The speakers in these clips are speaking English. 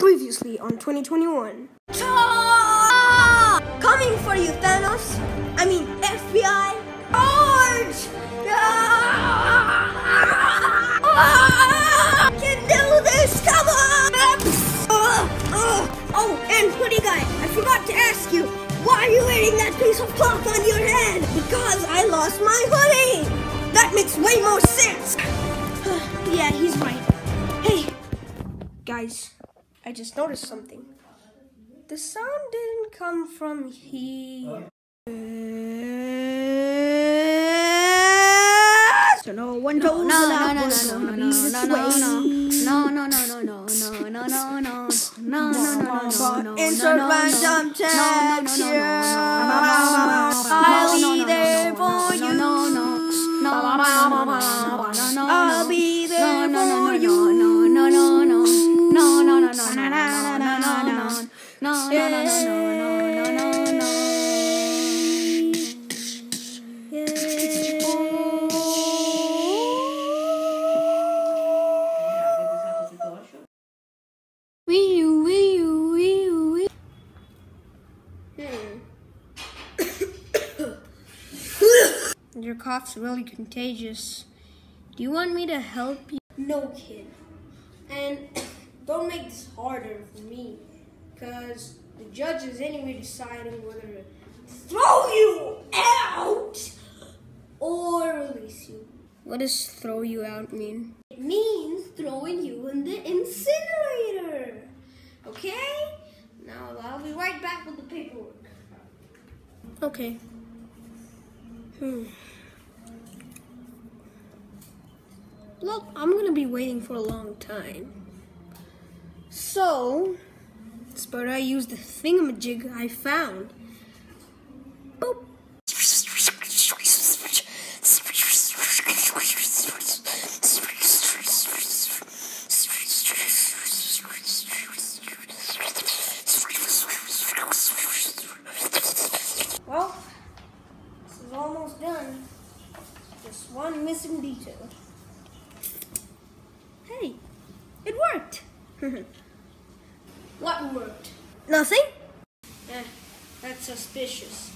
Previously on 2021. Coming for you, Thanos. I mean, FBI. Orange. Can do this. Come on. Oh, and hoodie guy, I forgot to ask you. Why are you wearing that piece of cloth on your head? Because I lost my hoodie. That makes way more sense. yeah, he's right. Hey, guys, I just noticed something. The sound didn't come from here. So no one knows no, that no, was no, gonna no, be this no, no, way. no, no, no, no, no, no, no, no, no, no, no, no, no, no, no, Insert no, random no, text no, no, here. no, no, I'll no, be no, there no, for no, you. No, no, no, no, no, no. No no. Yeah. Wee you, wee you, wee you, wee. Hmm. Your cough's really contagious. Do you want me to help you? No, kid. And don't make this harder for me. Because the judge is anyway deciding whether to throw you out or release you. What does throw you out mean? It means throwing you in the incinerator. Okay? Now I'll be right back with the paperwork. Okay. Hmm. Well, I'm gonna be waiting for a long time. So, better I use the thingamajig I found. Boop. Well, this is almost done. Just one missing detail. Hey, it worked. What worked? Nothing? Eh, that's suspicious.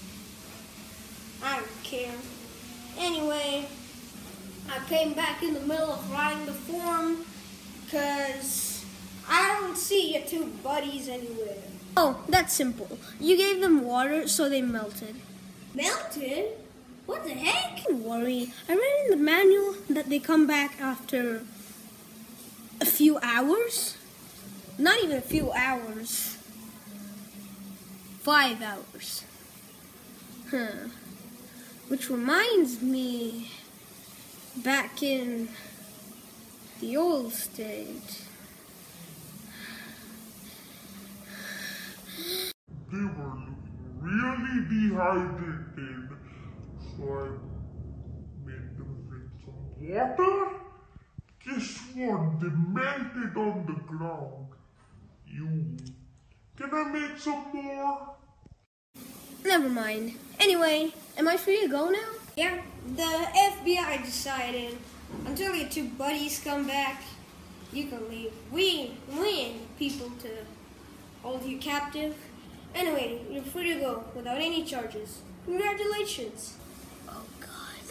I don't care. Anyway, I came back in the middle of writing the form because I don't see your two buddies anywhere. Oh, that's simple. You gave them water, so they melted. Melted? What the heck? Don't worry. I read in the manual that they come back after a few hours. Not even a few hours. Five hours. Huh. Which reminds me, back in the old state. They were really dehydrated, so I made them drink some water. Guess what? They melted on the ground. You. Can I make some more? Never mind. Anyway, am I free to go now? Yeah, the FBI decided until your two buddies come back, you can leave. We, we ain't people to hold you captive. Anyway, you're free to go without any charges. Congratulations. Oh God,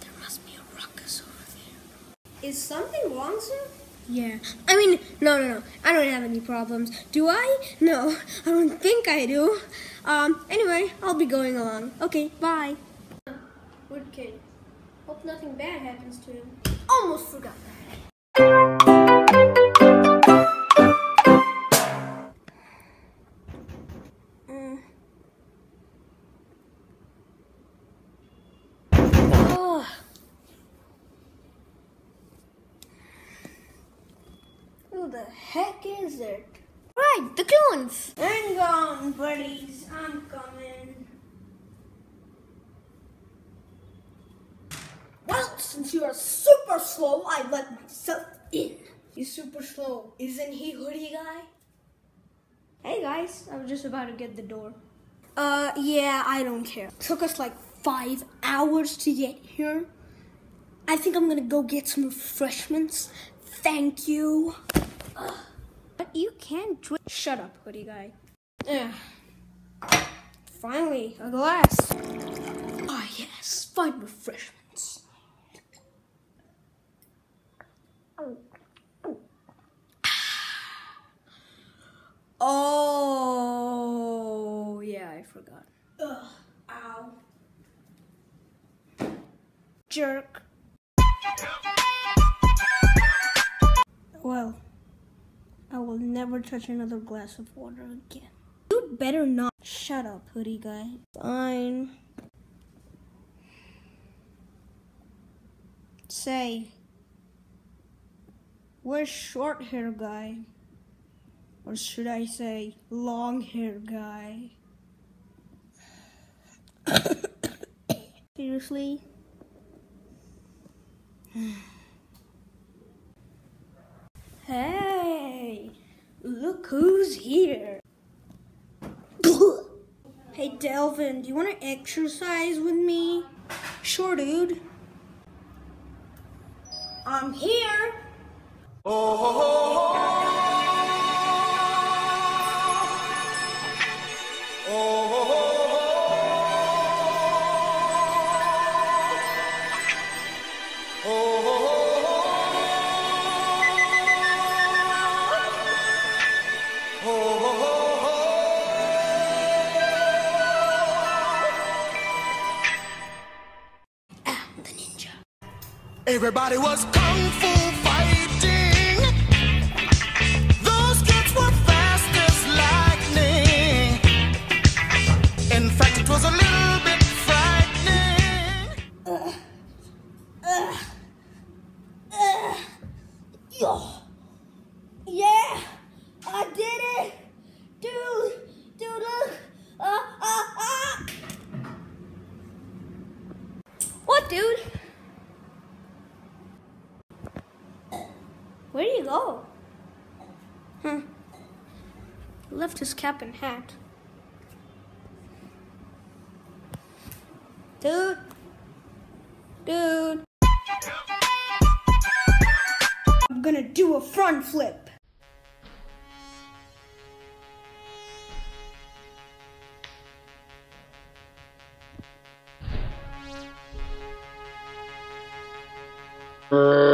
there must be a ruckus over there. Is something wrong, sir? Yeah. I mean, no, no, no. I don't have any problems. Do I? No, I don't think I do. Um, anyway, I'll be going along. Okay, bye. Good kid. Hope nothing bad happens to him. Almost forgot that. The heck is it? Right, the clones. Hang on, buddies. I'm coming. Well, since you're super slow, I let myself in. He's super slow. Isn't he, hoodie guy? Hey guys, I was just about to get the door. Uh, yeah, I don't care. Took us like five hours to get here. I think I'm gonna go get some refreshments. Thank you. Ugh. But you can't drink. Shut up, hoodie guy. Yeah. Finally, a glass. Ah, yes, fine refreshments. Oh, yeah, I forgot. Ugh, ow. Jerk. Well, I will never touch another glass of water again. You better not. Shut up, hoodie guy. Fine. Say, where's short hair guy? Or should I say, long hair guy? Seriously? Hey, look who's here. hey, Delvin, do you want to exercise with me? Sure, dude. I'm here. The Everybody was kung fu Huh. Left his cap and hat. Dude. Dude. I'm gonna do a front flip. Uh,